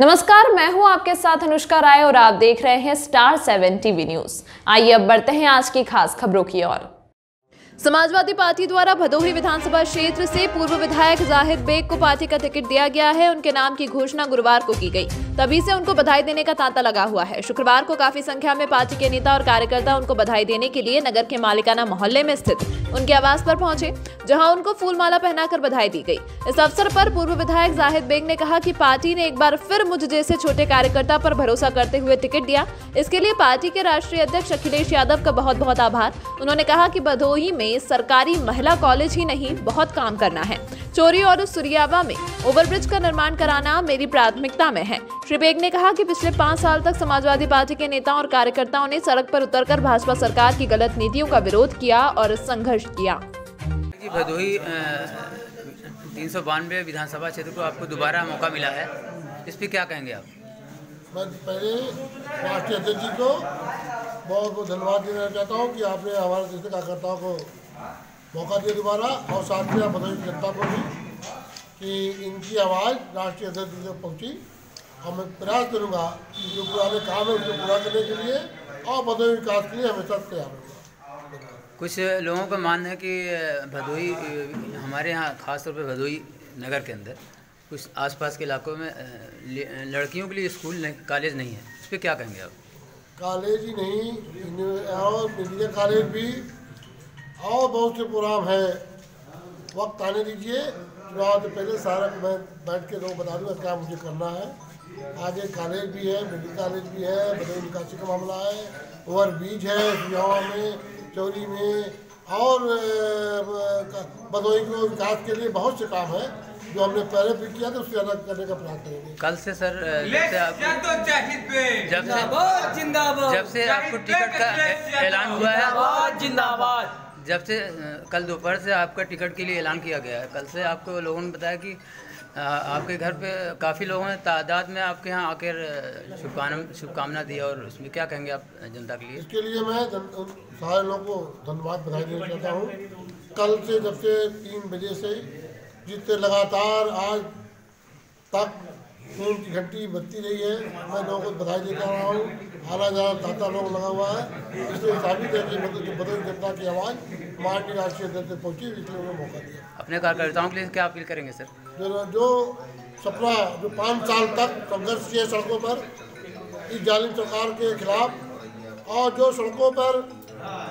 नमस्कार, मैं हूँ आपके साथ अनुष्का राय और आप देख रहे हैं स्टार सेवन टीवी न्यूज़ आइए अब बढ़ते हैं आज की खास खबरों की ओर। समाजवादी पार्टी द्वारा भदोही विधानसभा क्षेत्र से पूर्व विधायक जाहिद बेग को पार्टी का टिकट दिया गया है। उनके नाम की घोषणा गुरुवार को की गई। तभी से उनको बधाई देने का तांता लगा हुआ है। शुक्रवार को काफ़ी संख्या में पार्टी के नेता और कार्यकर्ता उनको बधाई देने के लिए नगर के मालिकाना मोहल्ले में स्थित उनके आवास पर पहुँचे, जहाँ उनको फूलमाला पहनाकर बधाई दी गई। इस अवसर पर पूर्व विधायक जाहिद बेग ने कहा कि पार्टी ने एक बार फिर मुझ जैसे छोटे कार्यकर्ता पर भरोसा करते हुए टिकट दिया। इसके लिए पार्टी के राष्ट्रीय अध्यक्ष अखिलेश यादव का बहुत बहुत आभार। उन्होंने कहा कि भदोही में सरकारी महिला कॉलेज ही नहीं, बहुत काम करना है। चोरी और सुरियावा में ओवरब्रिज का निर्माण कराना मेरी प्राथमिकता में है। श्री बेग ने कहा कि पिछले पाँच साल तक समाजवादी पार्टी के नेताओं और कार्यकर्ताओं ने सड़क पर उतरकर भाजपा सरकार की गलत नीतियों का विरोध किया और संघर्ष किया। भदोही तीन सौ बानवे विधानसभा क्षेत्र को आपको दोबारा मौका मिला है। इस पर क्या कहेंगे आप? मैं पहले राष्ट्रीय अध्यक्ष जी को बहुत बहुत धन्यवाद देना चाहता हूँ कि आपने हमारे जैसे कार्यकर्ताओं को मौका दिया दोबारा और साथ में भदोही जनता को भी कि इनकी आवाज़ राष्ट्रीय अध्यक्ष जी तक पहुँची। और मैं प्रयास करूँगा कि जो पुराने काम है उसको पूरा करने के लिए और भदोही विकास के लिए हमेशा तैयार रहूँगा। कुछ लोगों का मानना है कि भदोही हमारे यहाँ खास तौर पर भदोही नगर के अंदर कुछ आसपास के इलाकों में लड़कियों के लिए स्कूल नहीं, कॉलेज नहीं है। इस पर क्या कहेंगे आप? कॉलेज ही नहीं और मीडिया कॉलेज भी, और बहुत से प्रोग्राम है। वक्त आने दीजिए चुनाव से पहले सारा मैं बैठ के लोग बता दूँगा क्या मुझे करना है। आगे कॉलेज भी है मेडिकल कॉलेज भी है बदल निकासी का मामला है ओवर ब्रिज है युवाओं में, चौरी में, और बदोई को विकास के लिए बहुत से काम है। जो हमने पहले भी किया था उससे ज़्यादा करने का प्रयास करेंगे। कल से सर जब से आप जब से जिंदाबाद जब से आपको टिकट का ऐलान हुआ है जिंदाबाद जब से कल दोपहर से आपका टिकट के लिए ऐलान किया गया है। कल से आपको लोगों ने बताया कि आपके घर पे काफ़ी लोगों ने तादाद में आपके यहाँ आकर शुभकामना शुभकामना दी और उसमें क्या कहेंगे आप जनता के लिए? इसके लिए मैं सारे लोगों को धन्यवाद बधाई देना चाहता हूँ। कल से जब से तीन बजे से जितने लगातार आज तक खून की घंटी बजती रही है मैं लोगों को बधाई देता रहा हूँ। आना जाना ताता लोग लगा हुआ है इसलिए साबित है कि मतलब बदल जनता की आवाज़ माननीय राष्ट्रीय अध्यक्ष तक पहुँची इसलिए उन्हें मौका दिया। अपने कार्यकर्ताओं के लिए क्या अपील करेंगे सर? जो जो सपना जो पाँच साल तक संघर्ष किए सड़कों पर इस जालिम सरकार के खिलाफ और जो सड़कों पर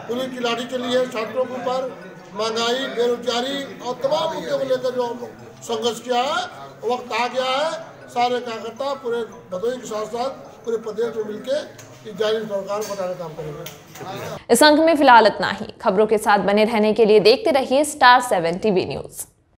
पुलिस की लाठी चली है छात्रों के ऊपर महँगाई, बेरोजगारी और तमाम मुद्दों को लेकर जो संघर्ष किया है, वक्त आ गया है, सारे कार्यकर्ता पूरे भदोही के साथ साथ पूरे प्रदेश में मिलकर इस अंक में फ़िलहाल इतना ही। खबरों के साथ बने रहने के लिए देखते रहिए स्टार सेवन टीवी न्यूज़